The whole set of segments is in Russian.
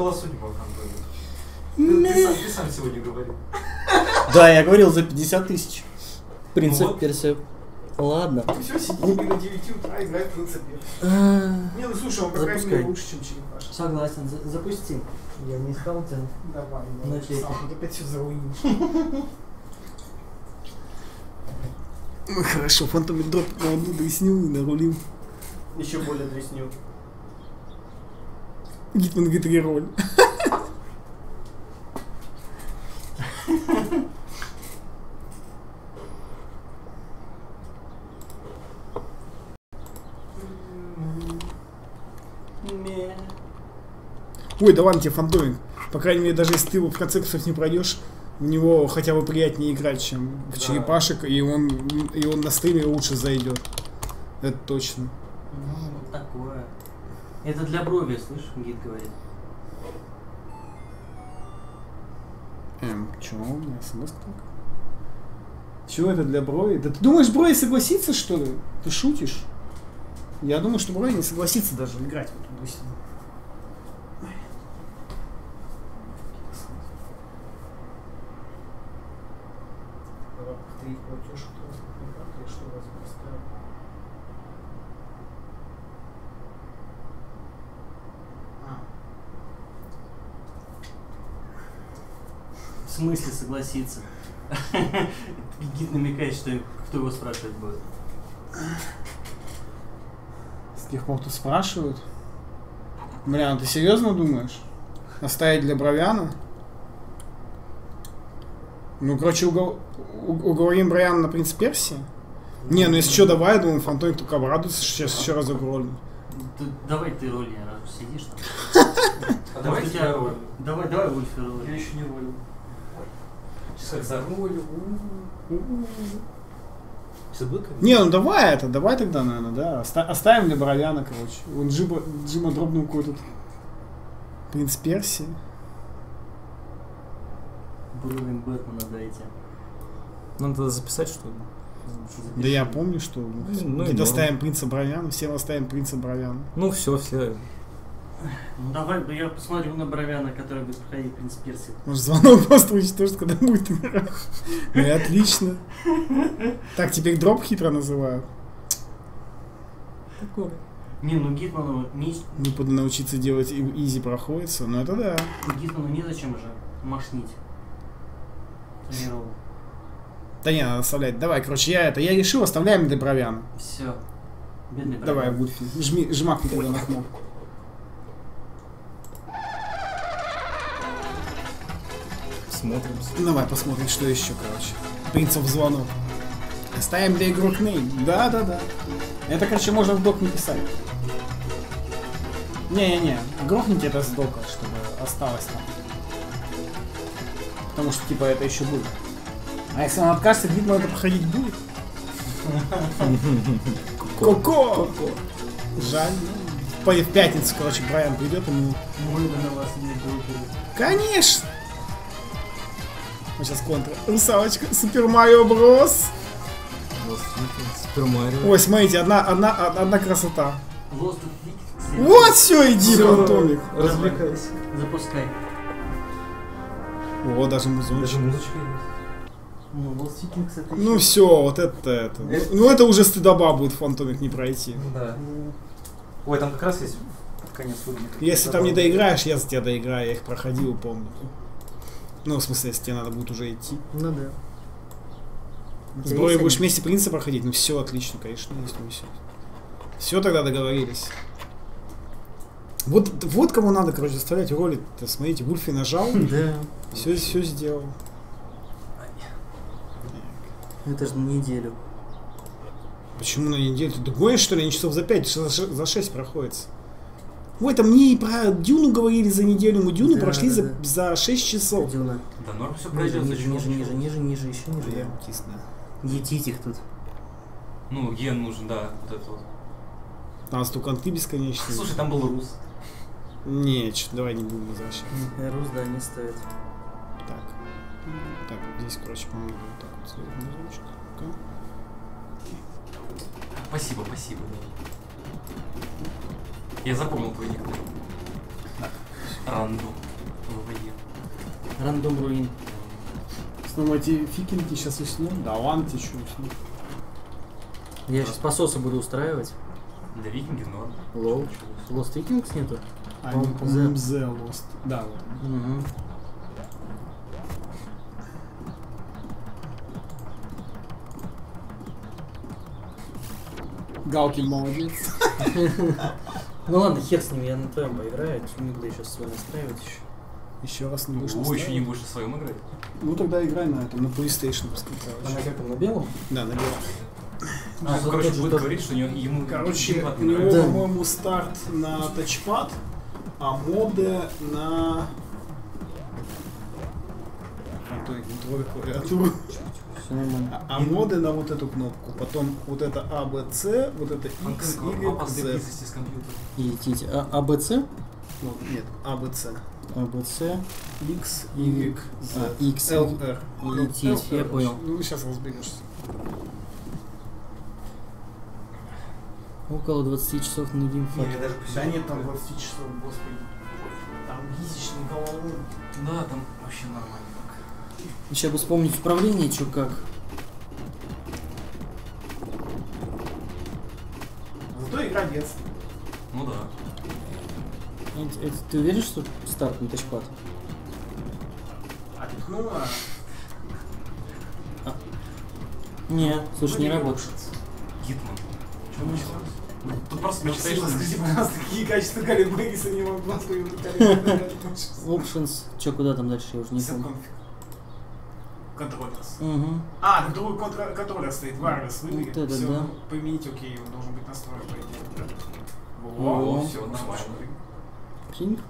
была судьба, Антон. Ты, ты, сам, ты сам сегодня говорил. Да, я говорил за 50 тысяч. Принцип Ну вот. Персия. Ладно. Все, сидим до 9 утра, играет в принципе. А, Не, ну слушай, он по крайней мере лучше, чем черепашка. Согласен, за- запусти. Я не искал тебя. Давай. Сам, ты опять все заруинишь. Ну хорошо, фантомик дроп на одну дресню и нарулил. Еще более дресню. Рероль. Ой, да ладно тебе фантомик. По крайней мере, даже если ты в конце концов не пройдешь, в него хотя бы приятнее играть, чем в Да. черепашек, и он, и он на стриме лучше зайдет. Это точно. Ну, вот такое. Это для брови, слышишь, гид говорит. Эм, чего у меня смс так? Чего это для Брои? Да ты думаешь, Брои согласится, что ли? Ты шутишь? Я думаю, что Брои не согласится даже играть в эту гусину. Давай повторить платеж, кто я что раз поставил. А, В смысле согласиться? Гид намекает, что кто его спрашивать будет. С тех пор, кто спрашивают. Бля, ну ты серьезно думаешь? Оставить для Бровяна? Ну, короче, угол- уговорим Бровяна на принц Персии? Не, ну если что, давай, я думаю, Фантоник только обрадуется, что сейчас еще разок роль. Ты- давай ты роль, я раз сидишь там. А у тебя я роль. Давай, давай Вульфи Я роль. еще не ролил. Сейчас как за. Все как Не, ну давай это, давай тогда, наверное, да. Оста- оставим для Бровяна, короче. Он Джима, Джима дропнул какой-то принц Персии. Бровин Бэтмена дайте. Надо записать, что ли? Да я помню, что ну и где-то норм. оставим принца Бровяна, всем оставим принца Бровяна. Ну все, все. Ну давай, я посмотрю на Бровяна, который будет проходить принц Персии. Может, звонок просто уничтожить, когда будет. Ну и отлично. Так теперь дроп хитро называют. Такое. Не, ну Гитману не, Ну, под научиться делать и- изи проходится, ну это да. Гитману не зачем же машнить. Тренировал. Да не, надо оставлять. Давай, короче, я это, я решил, оставляем для Бровяна. Все. Бедный Давай. Гульфи, жми, жмакни тогда на кнопку. Смотрим. Давай посмотрим, что еще, короче. Принцев звонок. Оставим для игрок нейм. Да, да, да. Это, короче, можно в док не писать. Не-не-не, грохните это с дока, чтобы осталось там. Потому что, типа, это еще будет. А если он откажется, видно, это проходить будет. Коко! Жаль. ну, В пятницу, короче, Брайан придет, ему Мой на вас не будет. Конечно! Вот сейчас контр. Русалочка, Супер Марио Брос. Супер Марио. Ой, смотрите, одна, одна, одна красота. Вот все, иди, Всё. фантомик. Развлекайся. Запускай. О, даже музон. Даже музычка есть. Ну, Lost Vikings это Ну все, вот это это. Ну, ну, это уже стыдоба будет фантомик не пройти. Ну да. Ой, там как раз есть конец уровня. Если там не доиграешь, я за тебя доиграю, я их проходил, помню. Ну, в смысле, если тебе надо будет уже идти. Ну да. С есть будешь вместе принца проходить, ну все отлично, конечно, если все. Все тогда договорились. Вот, вот кому надо, короче, заставлять роли. -то. Смотрите, Вульфи нажал, Да. все, все сделал. Это же на неделю. Почему на неделю? Ты гонишь, что ли, они часов за 5, за, ш- за 6 проходится. Ой, там мне и про Дюну говорили за неделю, мы Дюну Да, прошли да, за, да. за 6 часов. Дюна. Да, норм все пройдет. ниже, ниже, ниже, ниже, ниже, еще ниже. Я тисну. Етить их тут. Ну, ген нужен, да, вот это вот. Там стуканты бесконечные. Слушай, там был рус. Не, чё, давай не будем возвращаться. Рус, да, не стоит. Так. Так, вот здесь, короче, по-моему, вот так вот. Спасибо, спасибо. Я запомнил твой никнейм. Рандом. Рандом руин. Снова эти фикинги сейчас уснут. Да ладно, тебе что уснут. Я сейчас пососы буду устраивать. Для викингов норм. Лол. Lost Vikings нету? А, по-моему, The Lost. Да, вот. Угу. Галкин молодец. Ну ладно, хер с ним, я на твоем поиграю. Не буду сейчас свой настраивать еще. Еще раз не будешь О, еще не настраивать? будешь в своем играть. Ну тогда играй на этом, на PlayStation, пускай, Она короче. как там, на белом? Да, на белом. А, Ну, короче, будет тот- говорить, что не- ему Короче, у не него. Да. по-моему, старт на тачпад, а моды на... А контроль клавиатуру. Все нормально. А, а моды на вот эту кнопку. Потом вот это А, Б, С, вот это X, Y, опас для Z. с. Идите. А, АБЦ? Ну, нет, А, Б, С. АБЦ. X, Y, Z. А, X, L. R. Лететь, я понял. Ну, сейчас разберешься. Около 20 часов на геймфак. Не, я даже Да нет, там 20 часов, господи. Там гизичный головой. Да, там вообще нормально. Сейчас бы вспомнить управление, что как. Зато игра детства. Ну да. Эти- эти- ты уверен, что старт на тачпад? А ты ткнула? Не, слушай, не Ну, работает. Гитман. Что началось? Тут просто мечтаешь, что Скажите, пожалуйста, какие качества Кали Бэггиса не вас Кали Options. Че, куда там дальше, я уже не помню. Контроллерс. Угу. А, другой контр- контроллер стоит, wireless выбери. Вот это Всё, да. Поменять, окей, он должен быть настроен, по идее. О, всё, нормально. Кинг.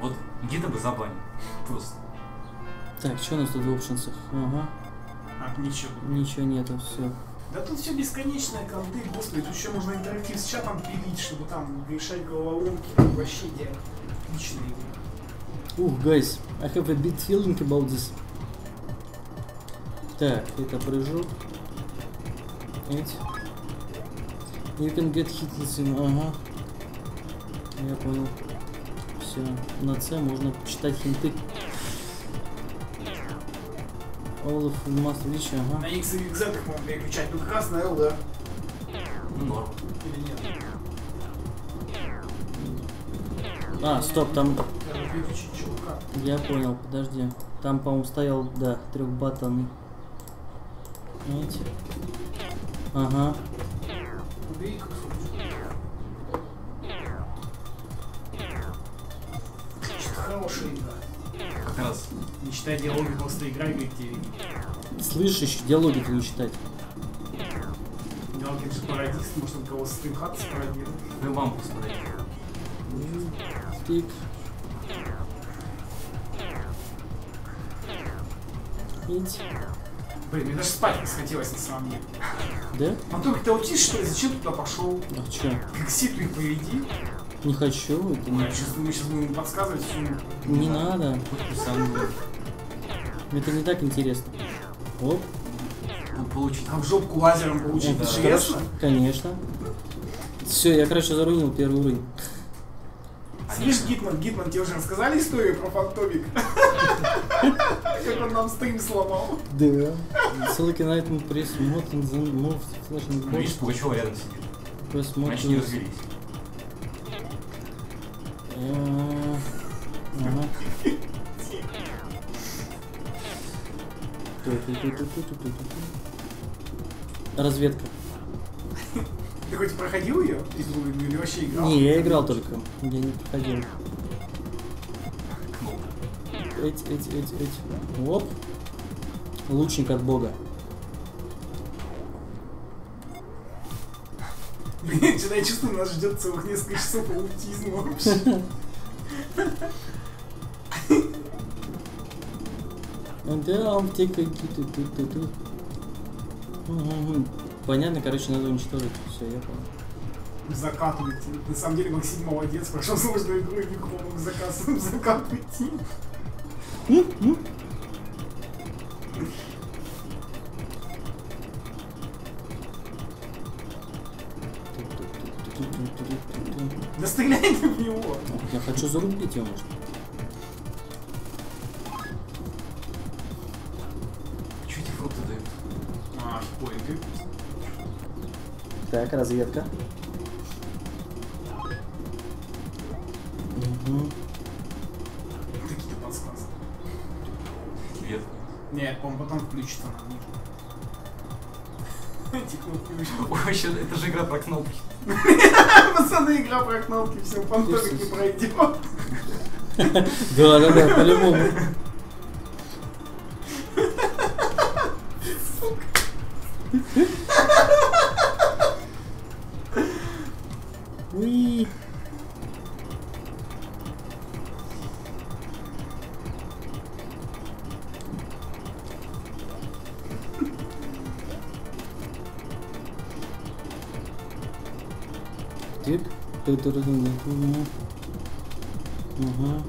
Вот гида бы забанил. Просто. Так, что у нас тут в опшенсах? Ага. А, ничего. Ничего нету, все. Да тут все бесконечное, конты, господи, тут еще можно интерактив с чатом пилить, чтобы там решать головоломки. Вообще идеально. Отличная игра. Ух, guys, I have a bit feeling about this. Так, это прыжок. Эть. You can get hit him. Ага. Я понял. Все. На C можно читать хинты. All of the must reach, ага. На X и Z их можно переключать, ну как раз на L, да? Ну, норм. Или нет? А, стоп, там. Я понял, подожди. Там, по-моему, стоял, да, трехбатонный. Видите? Ага. Убери как Хорошая игра. Как раз. Не считай диалоги, просто играй как тебе. Слышишь, диалоги не читать. Диалоги же пародист, может он кого стримхат спародирует. Вы вам посмотрите. Тик. Ить. Блин, мне даже спать расхотелось на самом деле. Да? Антон, ты аутист, что ли? Зачем ты туда пошел? А чё? Как ситу их поведи. Не хочу, это не... сейчас, мы сейчас будем подсказывать всю. Не надо. Хоть ты сам не- Это не так интересно. Оп. Ну, получить. Там жопку лазером получить. Да. Интересно? Конечно. Все, я, короче, заруинил первый уровень. Слышь, Гитман, Гитман, тебе уже рассказали историю про фантомик? Как он нам стрим сломал. Да. Ссылки на этом присмотрен, move, flashing Ну, видишь, Пугачева рядом сидит. Значит, не просмотрен. развелись. Э, Ага. Разведка. Ты хоть проходил ее? Или вообще играл? Не, я играл только. Я не проходил. Эти, эти, эти, эти. Оп. Лучник от бога. Блин, что-то я чувствую, нас ждет целых несколько часов аутизма вообще. Да, он тикает. Понятно, короче, надо уничтожить. Все, я понял. Закатывать. На самом деле Максим молодец, прошел сложную игру и легко мог Да стреляй ты в него! Я хочу зарубить его, может. Чё эти фрукты дают? А, ой, ты... Так, разведка. Потом включится на. Ой, вообще, это же игра про кнопки. Пацаны, игра про кнопки, все, понтовик не пройдет. Да, да, да, по-любому. Тип. Ту-ту-ру-ру-ру. Ага.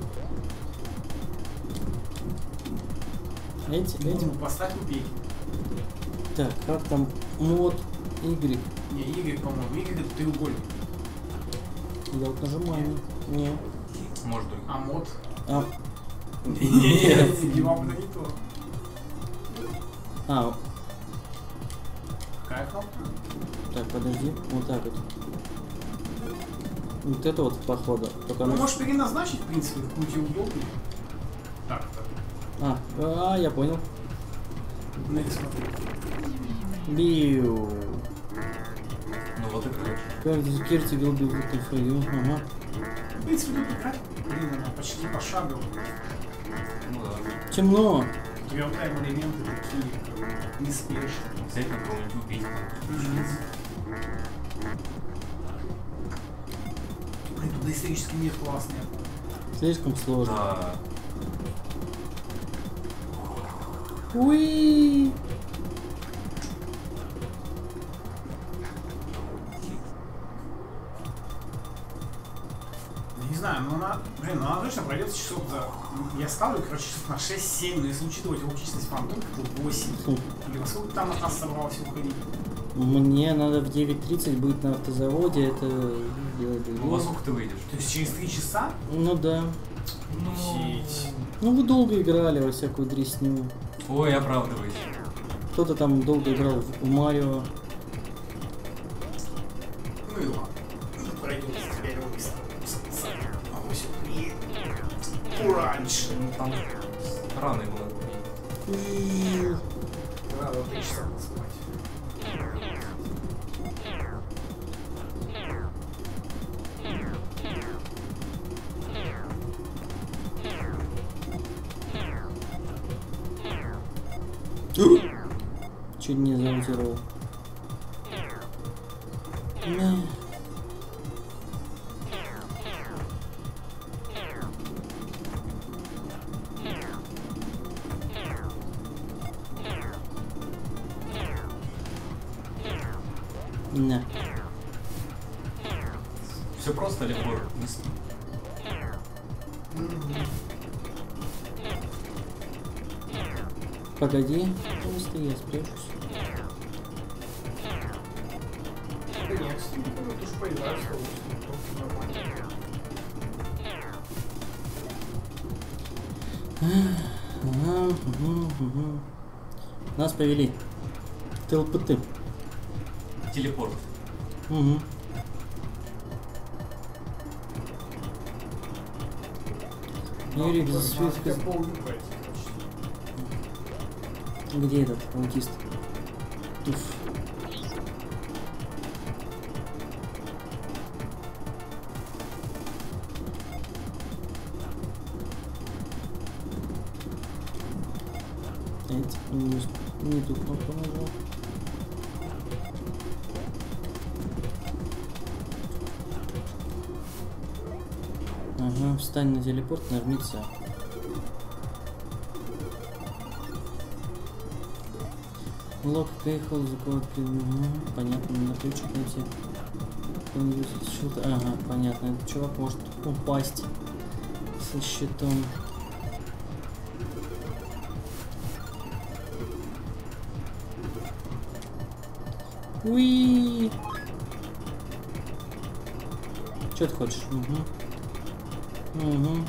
Эти, эти. Этим поставь убей. Так, как там мод Y? Не, Y, по-моему, Y это треугольник. Я вот нажимаю. Не. Может быть. А мод? А, Нет, Димам, это не то. а, кнопка? так, подожди. Вот так вот. Вот это вот походу. Только Ну, она- можешь переназначить, в принципе, пути удобнее. Так, так. А, а, я понял. Ну, и смотри. Биу. Ну вот и короче. Как Керти голубил в твою. Ага. В принципе, тут играть, блин, она почти пошагово. Ну да. Темно. Реал-тайм элементы такие неспешные. Обязательно кого-нибудь убить. Блин, тут исторический мир классный. Слишком сложно. Да. Уи. Не знаю, но она, блин, ну она точно пройдет часов за... Я ставлю, короче, часов на 6-7, но если учитывать его численность фантом, то 8. Хм. Или во сколько там от нас собралось уходить? Мне надо в 9.30 быть на автозаводе. Это... Ну во сколько ты выйдешь? То есть через 3 часа? Ну да. Офигеть. Ну вы долго играли во всякую дресню. Ой, оправдывайся. Кто-то там долго играл в Марио. Ну и ладно. Пройдет теперь его быстро. А. Раньше. Ну там рано. Уи. Надо 3 часа Не. Не. Все просто легко. Погоди, просто я спрячусь. Что нормально. Нас повели. ТЛПТ. Телепорт. Угу. Юрий, Надо засвет- хотя бы полдня пройти, короче. Где этот аутист? Туф. Не ту кнопку нажал. Ага, встань на телепорт, нажми C. Лок приехал, закладки. Угу, понятно, на ключик найти. Из щита- Ага, понятно. Этот чувак может упасть со щитом. Уи. Что ты хочешь? Угу. Угу.